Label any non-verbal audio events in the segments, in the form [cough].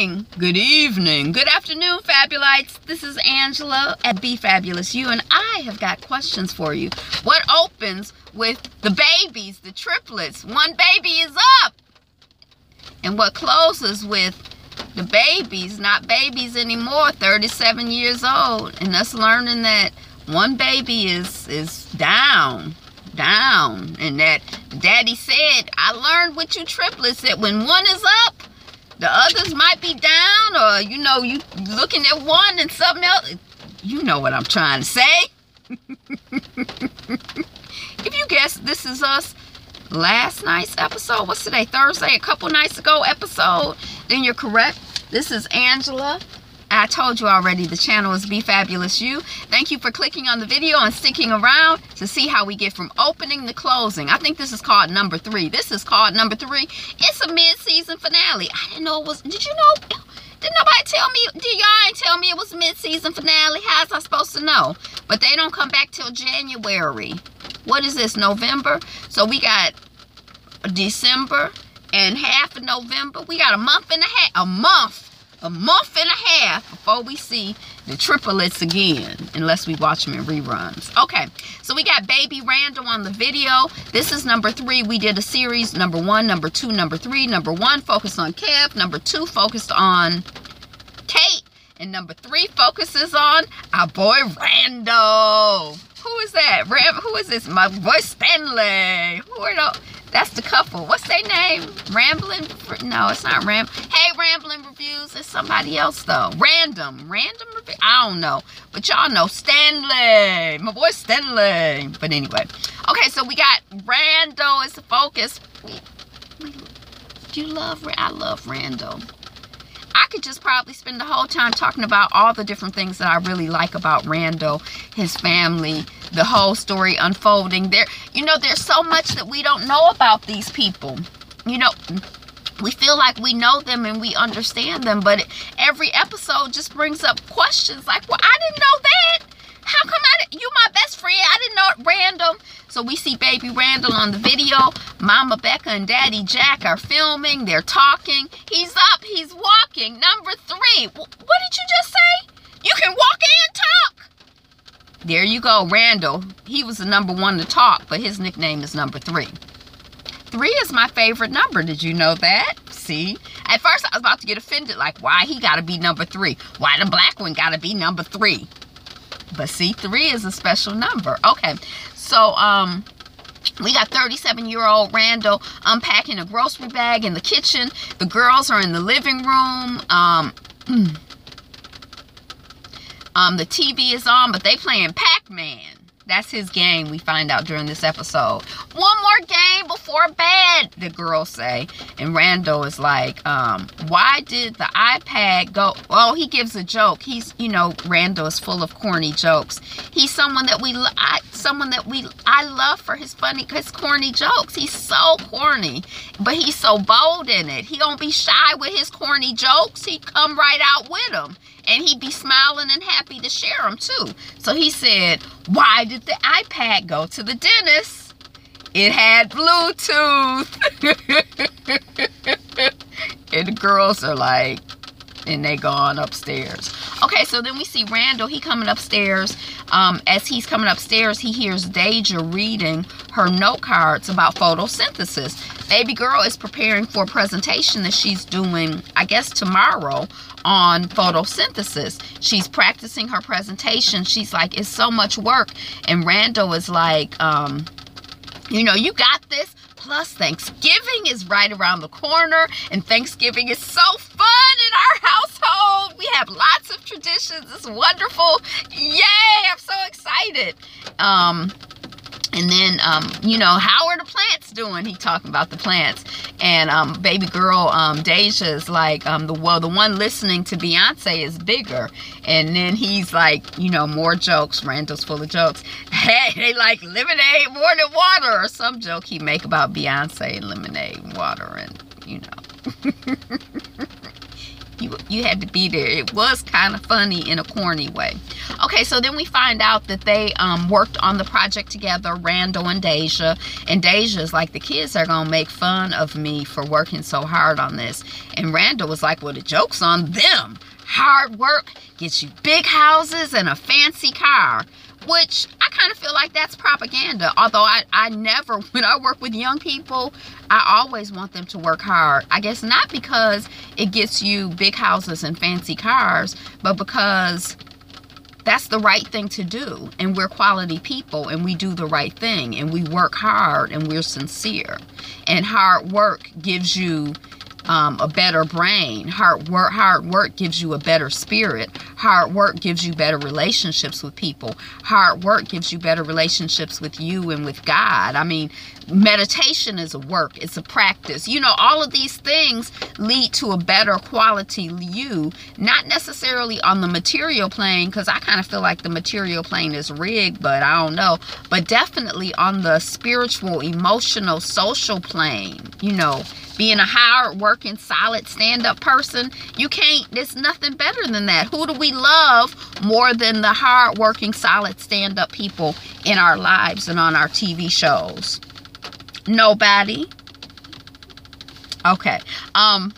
morning, good evening, good afternoon, Fabulites. This is Angela at Be Fabulous You, and I have got questions for you. What opens with the babies, the triplets? One baby is up. And what closes with the babies, not babies anymore, 37 years old, and us learning that one baby is is down down and that daddy said i learned with you triplets that when one is up the others might be down or you know you looking at one and something else. You know what i'm trying to say. [laughs] If you guess this is us. Last night's episode what's today? Thursday a couple nights ago episode. Then you're correct. This is angela I told you already the channel is Be Fabulous You. Thank you for clicking on the video and sticking around to see how we get from opening to closing. I think this is called number three. This is called number three. It's a mid-season finale. I didn't know it was, did you know? Did nobody tell me, did y'all ain't tell me it was mid-season finale? How's I supposed to know? But they don't come back till January. What is this, November? So we got December and half of November. We got a month and a half, a month a month and a half before we see the triplets again, unless we watch them in reruns. Okay, so we got Baby Randall on the video. This is number three. We did a series, number one, number two, number three. Number one focused on Kev. Number two focused on. And number three focuses on our boy Randall. Who is that? Ram who is this? My boy Stanley. Who are those? That's the couple. What's their name? Rambling? No, it's not Ram. Hey, Rambling Reviews. It's somebody else, though. Random. Random? I don't know. But y'all know Stanley. My boy Stanley. But anyway. Okay, so we got Rando as the focus. Do you love, I love Rando. Could just probably spend the whole time talking about all the different things that I really like about Randall, his family, the whole story unfolding. There, you know, there's so much that we don't know about these people. You know, we feel like we know them and we understand them, but every episode just brings up questions like, well, I didn't know that. How come I you my best friend, I didn't know it random. So we see baby Randall on the video. Mama Becca and Daddy Jack are filming. They're talking. He's up. He's walking. Number three. What did you just say? You can walk and talk. There you go, Randall. He was the number one to talk, but his nickname is number three. Three is my favorite number. Did you know that? See? At first, I was about to get offended, like, why he got to be number three? Why the black one got to be number three? But see, three is a special number. Okay, so, um, we got 37 year old Randall unpacking a grocery bag in the kitchen. The girls are in the living room. Um, [clears throat] Um, the TV is on, but they playing Pac-Man. That's his game, we find out during this episode. One more game before bed, the girls say. And Randall is like, um, why did the iPad go? Oh, he gives a joke. He's, you know, Randall is full of corny jokes. He's someone that we, I, someone that we, I love for his funny, his corny jokes. He's so corny, but he's so bold in it. He don't be shy with his corny jokes. He come right out with them and he'd be smiling and happy to share them too. So he said, why did the iPad go to the dentist? It had Bluetooth. [laughs] and the girls are like, and they gone upstairs. Okay, so then we see Randall. He coming upstairs. Um, as he's coming upstairs, he hears Deja reading her note cards about photosynthesis. Baby girl is preparing for a presentation that she's doing, I guess, tomorrow on photosynthesis. She's practicing her presentation. She's like, it's so much work. And Randall is like, um, you know, you got this. Plus, Thanksgiving is right around the corner, and Thanksgiving is so fun in our household. We have lots of traditions. It's wonderful. Yay! I'm so excited. Um, and then, um, you know, how are the plants doing? He talking about the plants. And um, baby girl um, is like, um, the well, the one listening to Beyonce is bigger. And then he's like, you know, more jokes. Randall's full of jokes. [laughs] Hey, they like lemonade more than water, or some joke he make about Beyonce and lemonade water, and you know. [laughs] you you had to be there. It was kind of funny in a corny way. Okay, so then we find out that they um, worked on the project together, Randall and Deja. And Deja's like, the kids are gonna make fun of me for working so hard on this. And Randall was like, well, the joke's on them. Hard work gets you big houses and a fancy car which I kind of feel like that's propaganda. Although I, I never, [laughs] when I work with young people, I always want them to work hard. I guess not because it gets you big houses and fancy cars, but because that's the right thing to do. And we're quality people and we do the right thing and we work hard and we're sincere. And hard work gives you um, a better brain. Hard work, hard work gives you a better spirit. Hard work gives you better relationships with people. Hard work gives you better relationships with you and with God. I mean, meditation is a work. It's a practice. You know, all of these things lead to a better quality you. Not necessarily on the material plane, because I kind of feel like the material plane is rigged, but I don't know. But definitely on the spiritual, emotional, social plane. You know, being a hard working solid stand-up person you can't there's nothing better than that. Who do we love more than the hard working solid stand-up people in our lives and on our tv shows? Nobody? Okay um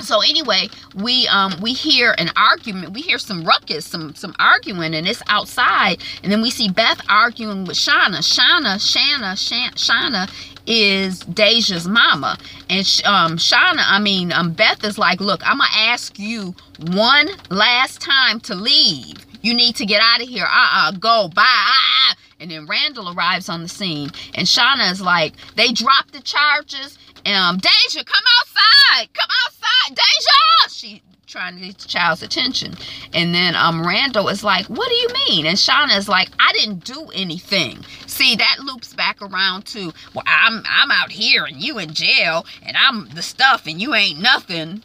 so anyway we um we hear an argument we hear some ruckus some some arguing and it's outside and then we see beth arguing with shauna shauna shanna shauna is Deja's mama. And um, Shauna, I mean, um, Beth is like, look, I'm going to ask you one last time to leave. You need to get out of here. Uh-uh, go, bye. And then Randall arrives on the scene. And Shauna is like, they dropped the charges. Um, Deja, come outside. Come outside. Deja. She trying to get the child's attention. And then um, Randall is like, what do you mean? And Shauna is like, I didn't do anything. See, that loops back around to, well, I'm, I'm out here and you in jail and I'm the stuff and you ain't nothing.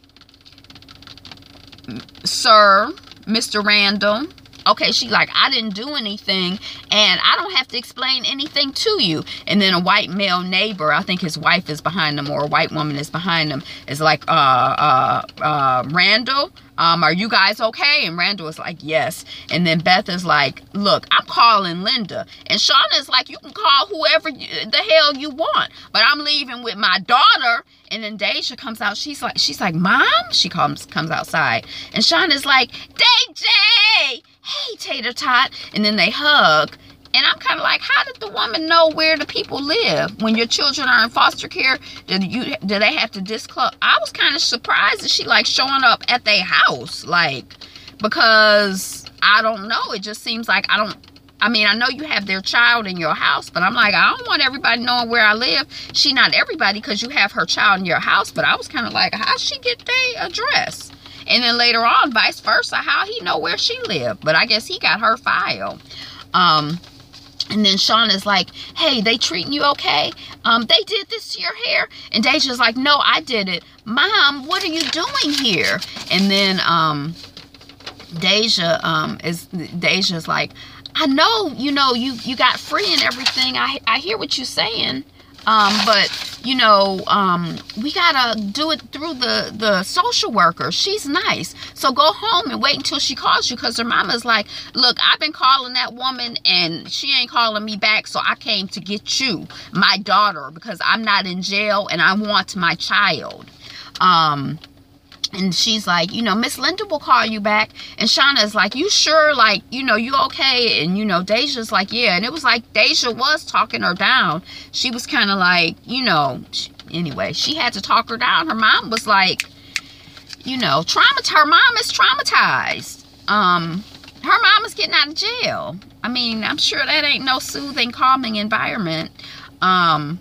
Sir, Mr. Randall, okay she like i didn't do anything and i don't have to explain anything to you and then a white male neighbor i think his wife is behind him or a white woman is behind him is like uh uh uh randall um, are you guys okay? And Randall is like, yes. And then Beth is like, look, I'm calling Linda. And Shauna is like, you can call whoever you, the hell you want. But I'm leaving with my daughter. And then Deja comes out. She's like, she's like, mom? She comes comes outside. And Shauna's like, Deja! Hey, Tater Tot. And then they hug. And I'm kind of like, how did the woman know where the people live when your children are in foster care? Did you do they have to disclose? I was kind of surprised that she like showing up at their house, like because I don't know. It just seems like I don't. I mean, I know you have their child in your house, but I'm like, I don't want everybody knowing where I live. She not everybody because you have her child in your house, but I was kind of like, how she get their address? And then later on, vice versa, how he know where she lived. But I guess he got her file. Um, and then Shauna is like, hey, they treating you okay? Um, they did this to your hair? And Deja's like, no, I did it. Mom, what are you doing here? And then um, Deja um, is Deja's like, I know, you know, you you got free and everything. I I hear what you're saying. Um, but you know, um, we gotta do it through the the social worker. She's nice, so go home and wait until she calls you. Cause her mama's like, look, I've been calling that woman and she ain't calling me back, so I came to get you, my daughter, because I'm not in jail and I want my child. Um, and she's like, you know, Miss Linda will call you back. And Shauna's like, you sure? Like, you know, you okay? And, you know, Deja's like, yeah. And it was like Deja was talking her down. She was kind of like, you know, she, anyway, she had to talk her down. Her mom was like, you know, traumatized. Her mom is traumatized. Um, her mom is getting out of jail. I mean, I'm sure that ain't no soothing, calming environment. Um,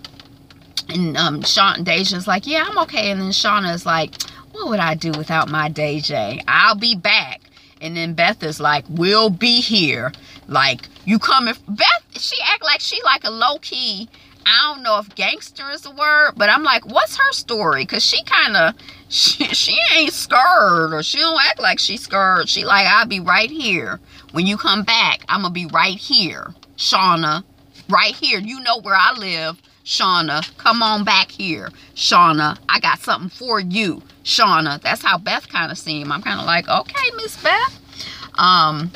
and um, Sean Deja's like, yeah, I'm okay. And then Shauna's like, what would I do without my DJ? I'll be back. And then Beth is like, we'll be here. Like, you coming? Beth, she act like she like a low-key, I don't know if gangster is the word, but I'm like, what's her story? Because she kind of, she, she ain't scared or she don't act like she's scared. She like, I'll be right here. When you come back, I'm going to be right here. Shauna, right here. You know where I live. Shauna. Come on back here, Shauna. I got something for you, Shauna. That's how Beth kind of seemed. I'm kind of like, okay, Miss Beth. Um,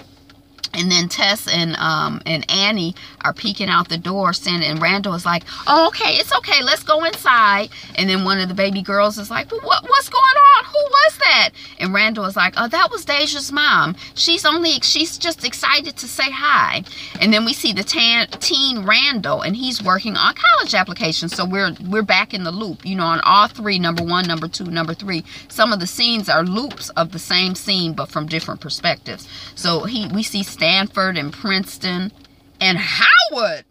and then Tess and um and Annie are peeking out the door saying and Randall is like, oh, okay, it's okay, let's go inside. And then one of the baby girls is like, well, what, what's going on? Who was that? And Randall is like, oh, that was Deja's mom. She's only, she's just excited to say hi. And then we see the tan, teen Randall and he's working on college applications. So we're, we're back in the loop, you know, on all three, number one, number two, number three. Some of the scenes are loops of the same scene, but from different perspectives. So he, we see Stanford and Princeton and Howard.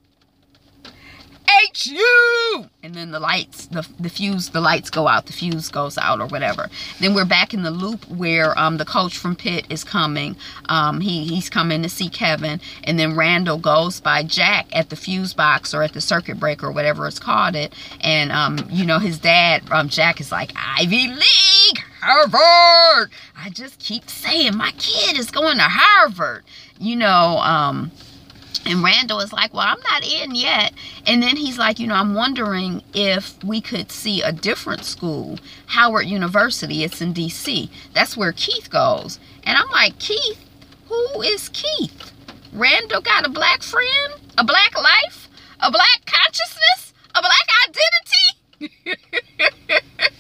HU! And then the lights, the, the fuse, the lights go out, the fuse goes out or whatever. Then we're back in the loop where um, the coach from Pitt is coming. Um, he, he's coming to see Kevin. And then Randall goes by Jack at the fuse box or at the circuit breaker or whatever it's called it. And, um, you know, his dad, um, Jack is like, Ivy League, Harvard. I just keep saying my kid is going to Harvard. You know, um, and Randall is like, well, I'm not in yet. And then he's like, you know, I'm wondering if we could see a different school, Howard University. It's in D.C. That's where Keith goes. And I'm like, Keith? Who is Keith? Randall got a black friend? A black life? A black consciousness? A black identity? [laughs]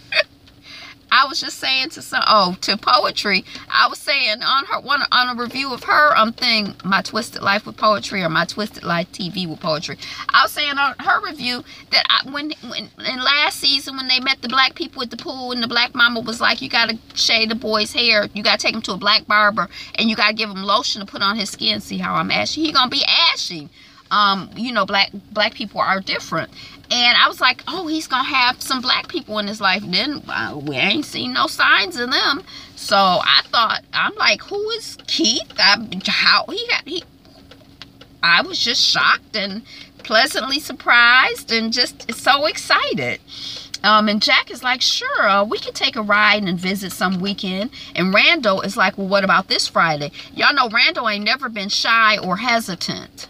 I was just saying to some oh to poetry. I was saying on her one on a review of her um thing, my twisted life with poetry or my twisted life TV with poetry. I was saying on her review that I, when when in last season when they met the black people at the pool and the black mama was like, you gotta shade the boy's hair, you gotta take him to a black barber and you gotta give him lotion to put on his skin. See how I'm ashy? He gonna be ashy um, you know, black black people are different. And I was like, oh, he's gonna have some black people in his life. Then uh, we ain't seen no signs of them. So I thought, I'm like, who is Keith? I, how he got he? I was just shocked and pleasantly surprised and just so excited. Um, and Jack is like, sure, uh, we can take a ride and visit some weekend. And Randall is like, well, what about this Friday? Y'all know Randall ain't never been shy or hesitant.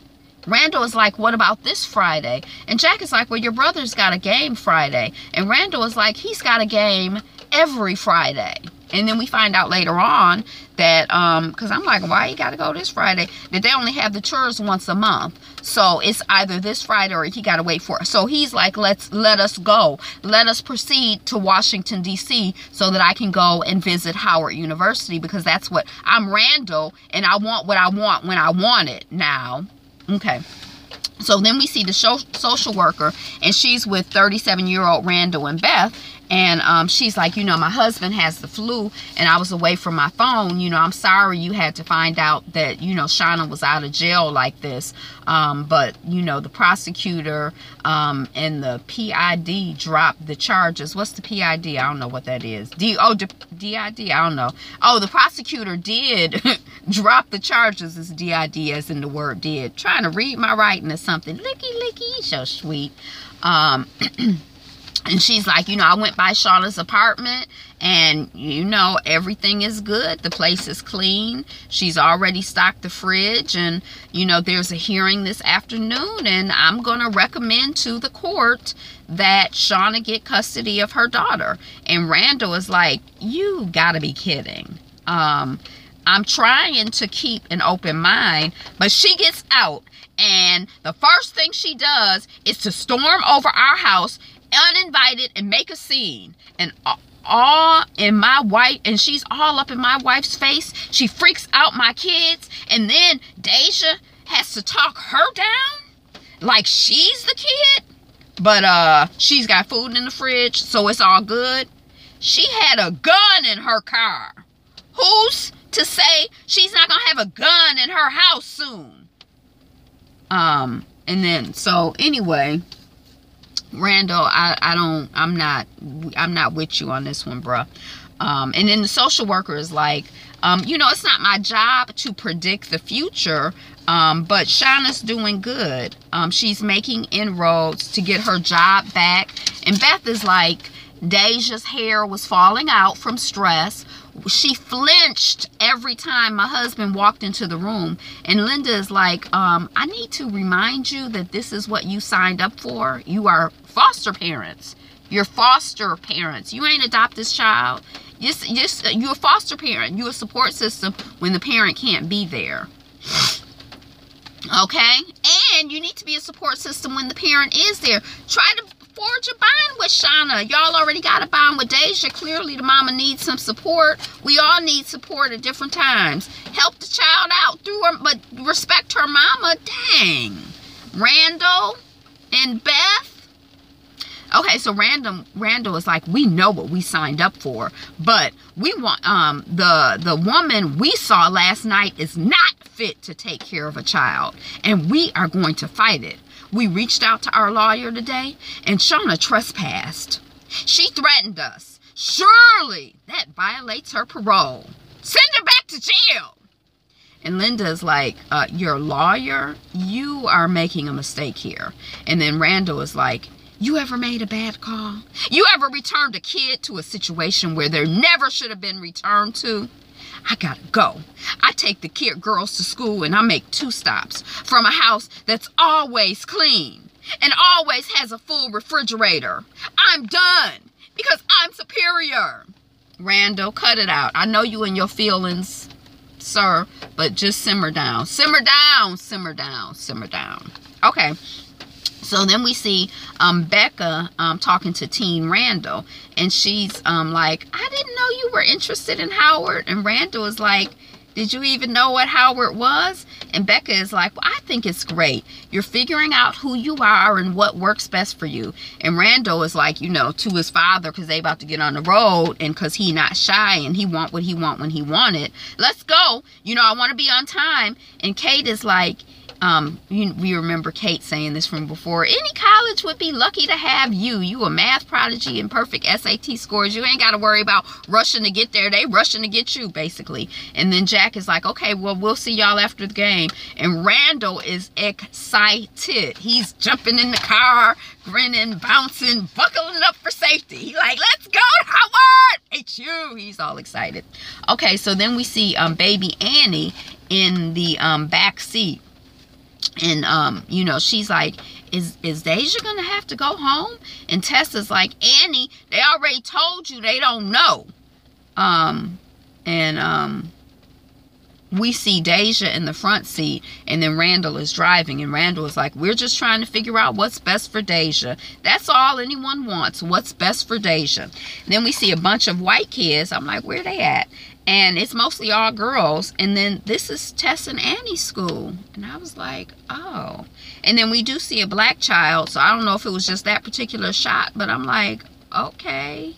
Randall is like, what about this Friday? And Jack is like, well, your brother's got a game Friday. And Randall is like, he's got a game every Friday. And then we find out later on that, um, because I'm like, why you got to go this Friday? That they only have the tours once a month. So it's either this Friday or he got to wait for it. So he's like, let's, let us go. Let us proceed to Washington, D.C. so that I can go and visit Howard University because that's what, I'm Randall and I want what I want when I want it now. Okay. So then we see the social worker, and she's with 37 year old Randall and Beth, and um, she's like, you know, my husband has the flu and I was away from my phone. You know, I'm sorry you had to find out that, you know, Shauna was out of jail like this. Um, but, you know, the prosecutor um, and the PID dropped the charges. What's the PID? I don't know what that is. D oh, DID? I don't know. Oh, the prosecutor did [laughs] drop the charges as DID as in the word did. Trying to read my writing or something. Licky, licky. So sweet. [clears throat] And she's like, you know, I went by Shauna's apartment and, you know, everything is good. The place is clean. She's already stocked the fridge and, you know, there's a hearing this afternoon and I'm going to recommend to the court that Shauna get custody of her daughter. And Randall is like, you got to be kidding. Um, I'm trying to keep an open mind, but she gets out and the first thing she does is to storm over our house uninvited and make a scene. And all in my wife and she's all up in my wife's face. She freaks out my kids. And then deja has to talk her down like she's the kid. But uh she's got food in the fridge so it's all good. She had a gun in her car. Who's to say she's not gonna have a gun in her house soon? Um and then so anyway Randall, I, I don't, I'm not, I'm not with you on this one, bruh. Um, and then the social worker is like, um, you know, it's not my job to predict the future, um, but Shauna's doing good. Um, she's making inroads to get her job back. And Beth is like, Deja's hair was falling out from stress. She flinched every time my husband walked into the room. And Linda is like, um, I need to remind you that this is what you signed up for. You are foster parents. You're foster parents. You ain't adopt this child. Just, just you're a foster parent. You're a support system when the parent can't be there. Okay? And you need to be a support system when the parent is there. Try to forge a bond with Shauna. Y'all already got a bond with Deja. Clearly, the mama needs some support. We all need support at different times. Help the child out through her, but respect her mama. Dang. Randall and Beth. Okay, so random Randall is like, we know what we signed up for, but we want um the the woman we saw last night is not fit to take care of a child, and we are going to fight it. We reached out to our lawyer today, and Shauna trespassed. She threatened us. Surely that violates her parole. Send her back to jail. And Linda's like, uh, your lawyer, you are making a mistake here. And then Randall is like, you ever made a bad call? You ever returned a kid to a situation where there never should have been returned to? I gotta go. I take the kid girls to school and I make two stops from a house that's always clean and always has a full refrigerator. I'm done because I'm superior. Randall, cut it out. I know you and your feelings, sir, but just simmer down. Simmer down, simmer down, simmer down. Okay. So then we see um, Becca um, talking to Teen Randall, and she's um, like, I didn't know you were interested in Howard. And Randall is like, Did you even know what Howard was? And Becca is like, Well, I think it's great. You're figuring out who you are and what works best for you. And Randall is like, you know, to his father because they about to get on the road and because he not shy and he want what he want when he want it. Let's go. You know, I want to be on time. And Kate is like, um, you, we remember Kate saying this from before. Any college would be lucky to have you. You a math prodigy and perfect SAT scores. You ain't got to worry about rushing to get there. They rushing to get you, basically. And then Jack is like, okay, well, we'll see y'all after the game. And Randall is excited. He's jumping in the car, grinning, bouncing, buckling up for safety. He like, let's go, Howard! It's you. He's all excited. Okay, so then we see um, baby Annie in the um, back seat and um you know she's like is is deja gonna have to go home? And tessa's like annie they already told you they don't know. Um and um we see Deja in the front seat and then Randall is driving and Randall is like we're just trying to figure out what's best for Deja. That's all anyone wants what's best for Deja. Then we see a bunch of white kids. I'm like where they at and it's mostly all girls. And then this is Tess and Annie's school. And I was like oh. And then we do see a black child. So I don't know if it was just that particular shot but I'm like okay.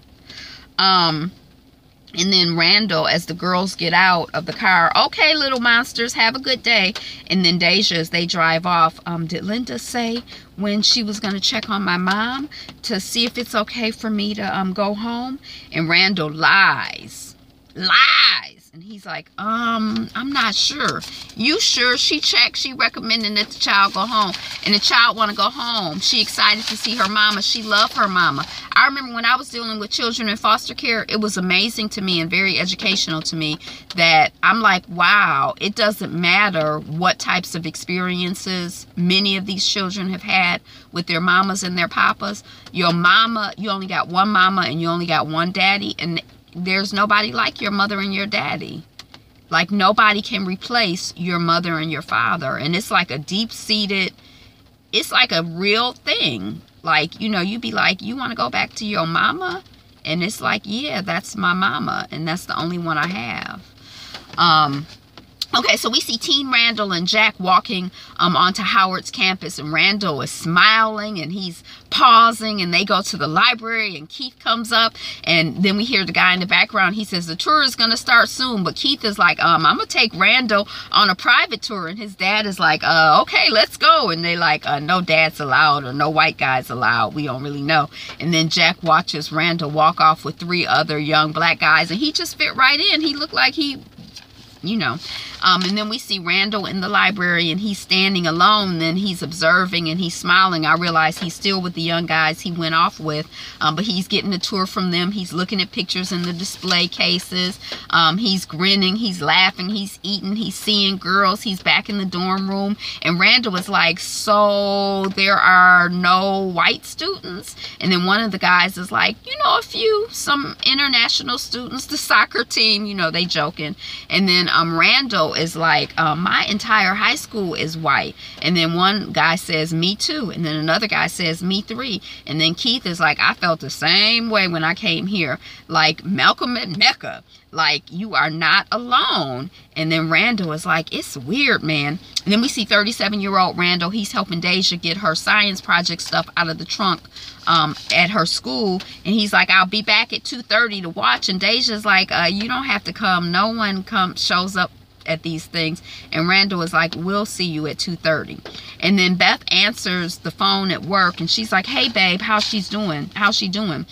Um and then Randall, as the girls get out of the car, okay, little monsters, have a good day. And then Deja, as they drive off, um, did Linda say when she was going to check on my mom to see if it's okay for me to um, go home? And Randall lies lies. And he's like, um, I'm not sure. You sure? She checked. She recommending that the child go home. And the child want to go home. She excited to see her mama. She loved her mama. I remember when I was dealing with children in foster care, it was amazing to me and very educational to me that I'm like, wow, it doesn't matter what types of experiences many of these children have had with their mamas and their papas. Your mama, you only got one mama and you only got one daddy. And there's nobody like your mother and your daddy. Like nobody can replace your mother and your father. And it's like a deep seated, it's like a real thing. Like, you know, you'd be like, you want to go back to your mama? And it's like, yeah, that's my mama. And that's the only one I have. Um, Okay, so we see Teen Randall and Jack walking um, onto Howard's campus, and Randall is smiling and he's pausing, and they go to the library, and Keith comes up, and then we hear the guy in the background. He says the tour is going to start soon, but Keith is like, um, I'm going to take Randall on a private tour, and his dad is like, uh, okay, let's go, and they like, uh, no dad's allowed or no white guys allowed. We don't really know. And then Jack watches Randall walk off with three other young black guys, and he just fit right in. He looked like he you know Um, and then we see Randall in the library and he's standing alone. Then he's observing and he's smiling. I realize he's still with the young guys he went off with, um, but he's getting a tour from them. He's looking at pictures in the display cases. Um, he's grinning, he's laughing, he's eating, he's seeing girls. He's back in the dorm room. And Randall was like, So there are no white students? And then one of the guys is like, You know, a few, some international students, the soccer team, you know, they joking. And then um, Is like, um, My entire high school is white. And then one guy says, Me too. And then another guy says, Me three. And then Keith is like, I felt the same way when I came here. Like Malcolm and Mecca like you are not alone and then randall is like it's weird man and then we see 37 year old randall he's helping deja get her science project stuff out of the trunk um, at her school and he's like i'll be back at 2:30 to watch and deja's like uh, you don't have to come no one comes shows up at these things. And Randall is like we'll see you at 2:30 and then Beth answers the phone at work and she's like hey babe how's she's doing? How's she doing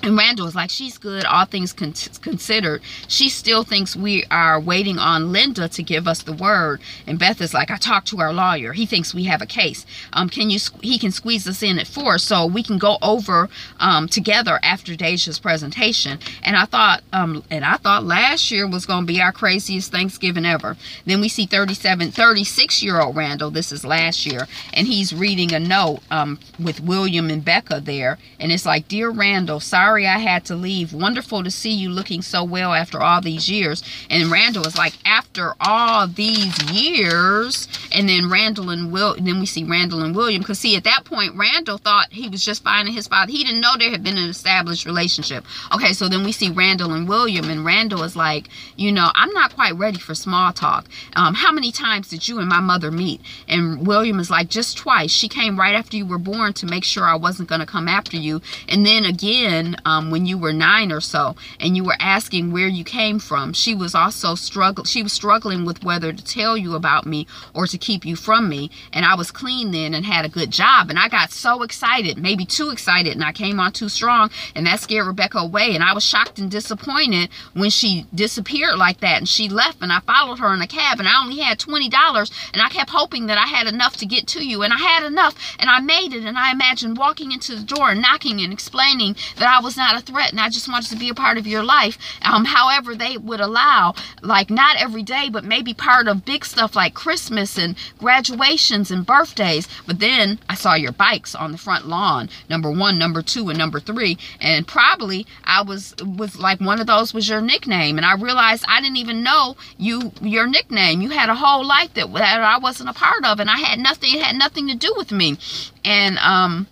and Randall is like, she's good, all things con considered. She still thinks we are waiting on Linda to give us the word. And Beth is like, I talked to our lawyer. He thinks we have a case. Um, can you? He can squeeze us in at four, so we can go over um, together after Deja's presentation. And I thought, um, and I thought last year was going to be our craziest Thanksgiving ever. Then we see 37, 36 year old Randall. This is last year, and he's reading a note um, with William and Becca there, and it's like, dear Randall, sorry sorry I had to leave. Wonderful to see you looking so well after all these years. And Randall was like, after all these years. And then Randall and Will, then we see Randall and William. Because see, at that point, Randall thought he was just finding his father. He didn't know there had been an established relationship. Okay, so then we see Randall and William. And Randall is like, you know, I'm not quite ready for small talk. Um, how many times did you and my mother meet? And William is like, just twice. She came right after you were born to make sure I wasn't going to come after you. And then again, um, when you were nine or so and you were asking where you came from. She was also struggle. She was struggling with whether to tell you about me or to keep you from me. And I was clean then and had a good job. And I got so excited, maybe too excited, and I came on too strong. And that scared Rebecca away. And I was shocked and disappointed when she disappeared like that. And she left and I followed her in a cab and I only had $20 and I kept hoping that I had enough to get to you. And I had enough and I made it. And I imagined walking into the door and knocking and explaining that I was was not a threat and I just wanted to be a part of your life. Um, however, they would allow, like not every day, but maybe part of big stuff like Christmas and graduations and birthdays. But then I saw your bikes on the front lawn, number one, number two, and number three. And probably I was was like one of those was your nickname. And I realized I didn't even know you your nickname. You had a whole life that, that I wasn't a part of and I had nothing, it had nothing to do with me. And um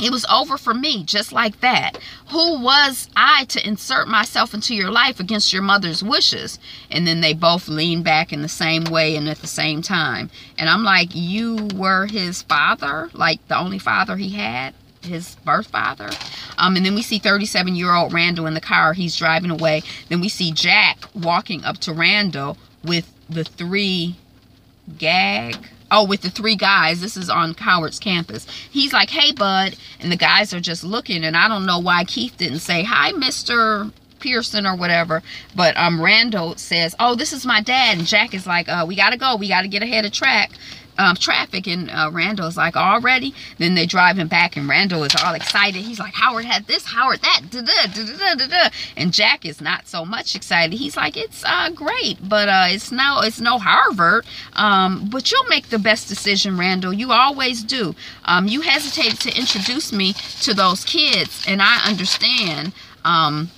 it was over for me just like that. Who was i to insert myself into your life against your mother's wishes? And then they both lean back in the same way and at the same time. And i'm like you were his father like the only father he had his birth father? Um and then we see 37 year old randall in the car. He's driving away. Then we see jack walking up to randall with the three gag oh with the three guys this is on Howard's campus he's like hey bud and the guys are just looking and I don't know why Keith didn't say hi Mr. Pearson or whatever but um Randall says oh this is my dad and Jack is like uh we gotta go we gotta get ahead of track um, traffic and uh, Randall's like already? Then they drive him back and Randall is all excited. He's like Howard had this Howard that da -da, da -da, -da, and Jack is not so much excited. He's like it's uh, great but uh, it's no it's no Harvard. Um, but you'll make the best decision Randall. You always do. Um, you hesitated to introduce me to those kids and I understand um,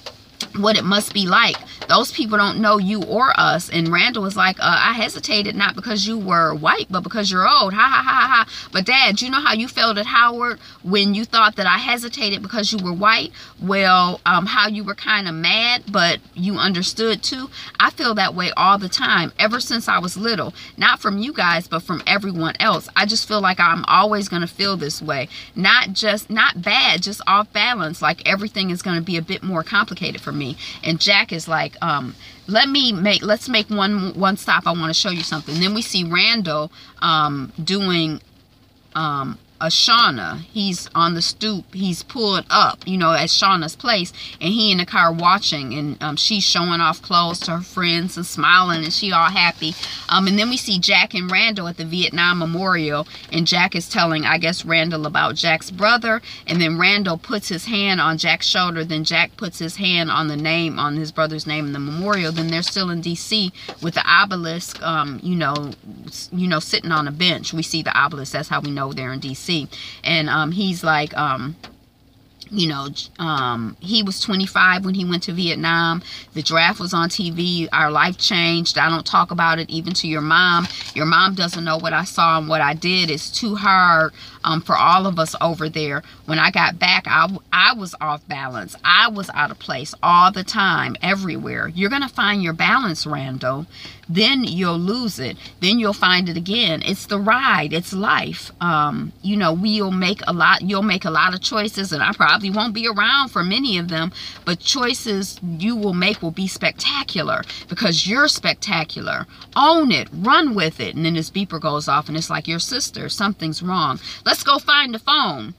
what it must be like those people don't know you or us. And Randall was like, uh, I hesitated not because you were white, but because you're old. Ha ha ha ha. But dad, you know how you felt at Howard when you thought that I hesitated because you were white? Well, um, how you were kind of mad, but you understood too. I feel that way all the time, ever since I was little. Not from you guys, but from everyone else. I just feel like I'm always going to feel this way. Not just, not bad, just off balance. Like everything is going to be a bit more complicated for me. And Jack is like, um, let me make, let's make one, one stop. I want to show you something. Then we see Randall, um, doing, um, Shauna. He's on the stoop. He's pulled up, you know, at Shauna's place, and he in the car watching, and um, she's showing off clothes to her friends and smiling, and she all happy. Um, and then we see Jack and Randall at the Vietnam Memorial, and Jack is telling, I guess, Randall about Jack's brother, and then Randall puts his hand on Jack's shoulder. Then Jack puts his hand on the name, on his brother's name in the memorial. Then they're still in D.C. with the obelisk, um, you know, you know, sitting on a bench. We see the obelisk. That's how we know they're in D.C. And um, he's like, um, you know, um, he was 25 when he went to Vietnam. The draft was on TV. Our life changed. I don't talk about it even to your mom. Your mom doesn't know what I saw and what I did. It's too hard um, for all of us over there. When I got back, I, I was off balance. I was out of place all the time, everywhere. You're going to find your balance, Randall. Then you'll lose it. Then you'll find it again. It's the ride. It's life. Um, you know, we'll make a lot. You'll make a lot of choices, and I probably won't be around for many of them. But choices you will make will be spectacular because you're spectacular. Own it. Run with it. And then this beeper goes off, and it's like your sister. Something's wrong. Let's go find the phone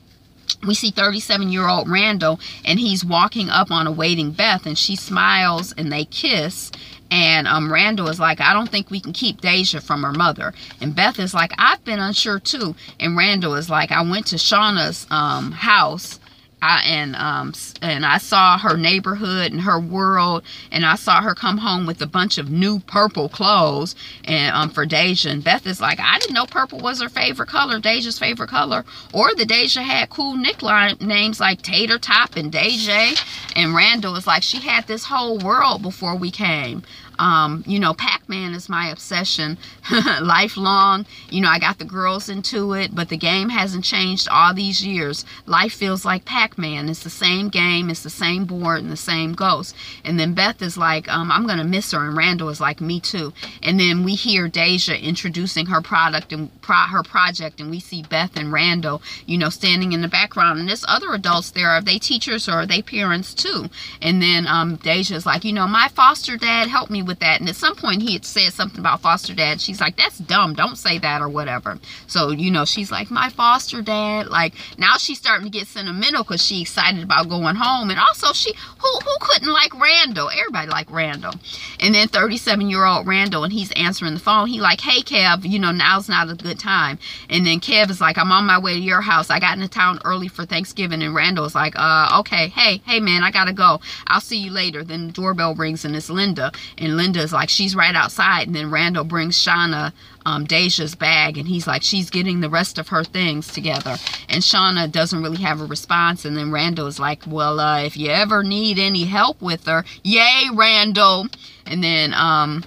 we see 37 year old Randall and he's walking up on a waiting Beth and she smiles and they kiss and um, Randall is like, I don't think we can keep Deja from her mother. And Beth is like, I've been unsure too. And Randall is like, I went to Shauna's um, house I, and um and I saw her neighborhood and her world and I saw her come home with a bunch of new purple clothes and um for Deja. And Beth is like I didn't know purple was her favorite color Deja's favorite color. Or the Deja had cool nickname names like Tater Tot and Deja. And Randall is like she had this whole world before we came um, you know, Pac-Man is my obsession, [laughs] lifelong. You know, I got the girls into it, but the game hasn't changed all these years. Life feels like Pac-Man. It's the same game, it's the same board, and the same ghost. And then Beth is like, um, I'm going to miss her, and Randall is like, me too. And then we hear Deja introducing her product and pro her project, and we see Beth and Randall, you know, standing in the background. And there's other adults there. Are they teachers or are they parents too? And then um, Deja's like, you know, my foster dad helped me with with that. And at some point he had said something about foster dad. She's like, that's dumb. Don't say that or whatever. So, you know, she's like, my foster dad. Like now she's starting to get sentimental because she's excited about going home. And also she, who, who couldn't like Randall? Everybody like Randall. And then 37 year old Randall and he's answering the phone. He like, hey Kev, you know, now's not a good time. And then Kev is like, I'm on my way to your house. I got into town early for Thanksgiving. And Randall is like, uh, okay, hey, hey man, I gotta go. I'll see you later. Then the doorbell rings and it's Linda. And Linda's like, she's right outside. And then Randall brings Shauna um, Deja's bag and he's like, she's getting the rest of her things together. And Shauna doesn't really have a response. And then Randall is like, well, uh, if you ever need any help with her, yay, Randall. And then um,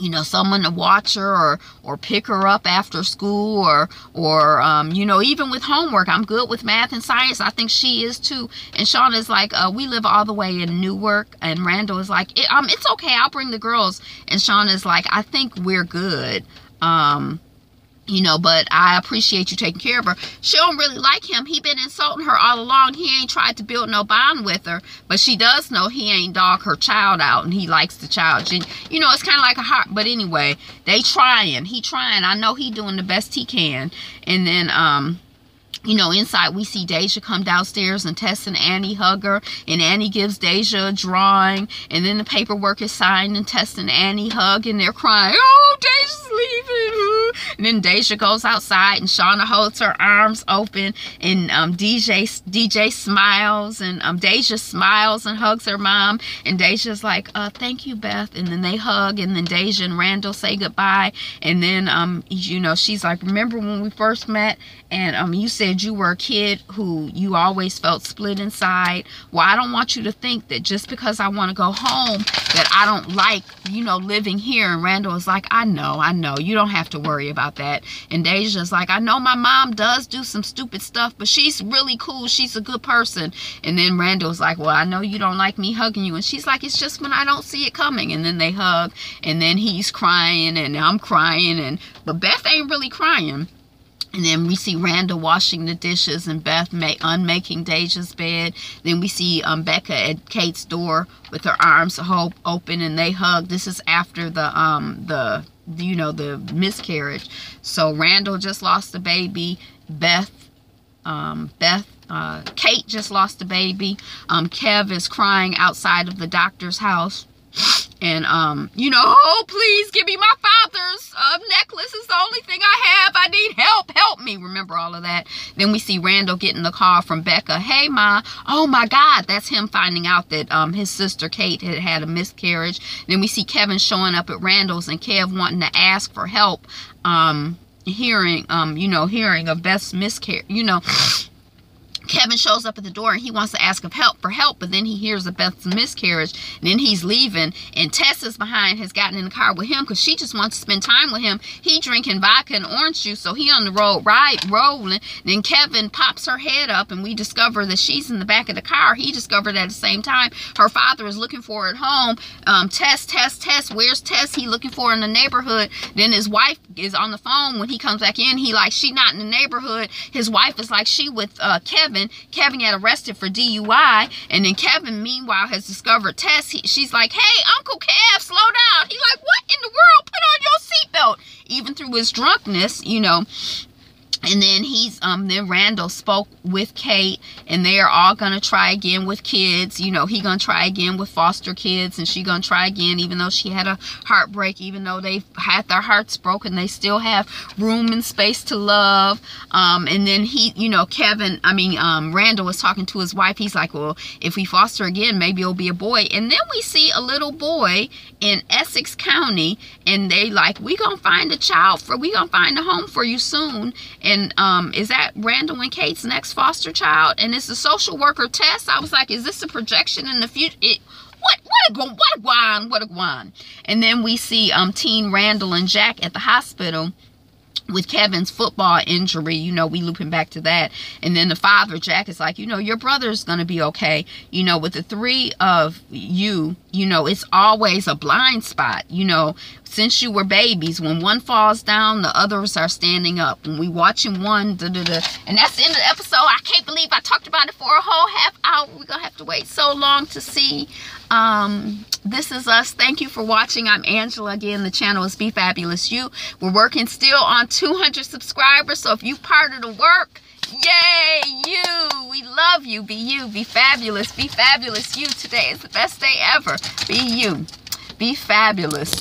you know, someone to watch her or, or pick her up after school or, or um, you know, even with homework. I'm good with math and science. I think she is too. And Shauna is like, uh, we live all the way in Newark. And Randall is like, it, um, it's okay. I'll bring the girls. And Shauna is like, I think we're good. Um, you know, but I appreciate you taking care of her. She don't really like him. He been insulting her all along. He ain't tried to build no bond with her, but she does know he ain't dog her child out, and he likes the child. You know, it's kind of like a heart. But anyway, they trying. He trying. I know he doing the best he can. And then, um, you know, inside we see Deja come downstairs and Tess and Annie hug her. And Annie gives Deja a drawing. And then the paperwork is signed and Tess and Annie hug and they're crying. Oh, Deja's leaving. [laughs] And then Deja goes outside and Shauna holds her arms open. And um, DJ DJ smiles. And um, Deja smiles and hugs her mom. And Deja's like, uh, thank you, Beth. And then they hug. And then Deja and Randall say goodbye. And then, um, you know, she's like, remember when we first met? And um, you said you were a kid who you always felt split inside. Well, I don't want you to think that just because I want to go home that I don't like, you know, living here. And Randall is like, I know, I know. You don't have to worry about that. And Deja's like, I know my mom does do some stupid stuff, but she's really cool. She's a good person. And then Randall's like, well, I know you don't like me hugging you. And she's like, it's just when I don't see it coming. And then they hug. And then he's crying and I'm crying. And But Beth ain't really crying. And then we see Randall washing the dishes and Beth unmaking Deja's bed. Then we see um, Becca at Kate's door with her arms open and they hug. This is after the, um, the you know, the miscarriage. So Randall just lost the baby. Beth um, Beth, uh, Kate just lost a baby. Um, Kev is crying outside of the doctor's house. And, um, you know, oh, please give me my father's uh, necklace. It's the only thing I have. I need help. Help me. Remember all of that. Then we see Randall getting the call from Becca. Hey, Ma. Oh, my God. That's him finding out that um, his sister Kate had had a miscarriage. Then we see Kevin showing up at Randall's and Kev wanting to ask for help. Um, hearing, um, you know, hearing of Beth's miscarriage, you know, Kevin shows up at the door and he wants to ask of help for help, but then he hears of Beth's miscarriage, and then he's leaving, and Tessa's behind has gotten in the car with him because she just wants to spend time with him. He drinking vodka and orange juice, so he on the road right rolling. Then Kevin pops her head up, and we discover that she's in the back of the car. He discovered at the same time her father is looking for her at home. Um, Tess, Tess, Tess, where's Tess? He looking for in the neighborhood. Then his wife is on the phone when he comes back in. He like she not in the neighborhood. His wife is like she with uh, Kevin. Kevin. Kevin got arrested for DUI. And then Kevin, meanwhile, has discovered Tess. He, she's like, hey, Uncle Kev, slow down. He like, what in the world? Put on your seatbelt. Even through his drunkenness, you know, and then he's um then randall spoke with kate and they are all gonna try again with kids. You know he gonna try again with foster kids and she gonna try again even though she had a heartbreak even though they've had their hearts broken they still have room and space to love. Um and then he you know kevin i mean um randall was talking to his wife. He's like well if we foster again maybe it'll be a boy. And then we see a little boy in essex county and they like we gonna find a child for we gonna find a home for you soon um, is that Randall and Kate's next foster child? And it's a social worker Tess. I was like, is this a projection in the future? It, what what a what a guan, what a. And then we see um teen Randall and Jack at the hospital with Kevin's football injury, you know, we loop him back to that. And then the father, Jack, is like, you know, your brother's going to be okay. You know, with the three of you, you know, it's always a blind spot. You know, since you were babies, when one falls down, the others are standing up. And we watching one, and that's the end of the episode. I can't believe I talked about it for a whole half hour. We're to have to wait so long to see. Um, this is us. Thank you for watching. I'm Angela. Again, the channel is Be Fabulous You. We're working still on 200 subscribers. So if you part of the work, yay, you. We love you. Be you. Be fabulous. Be fabulous. You. Today is the best day ever. Be you. Be fabulous.